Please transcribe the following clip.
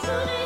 to the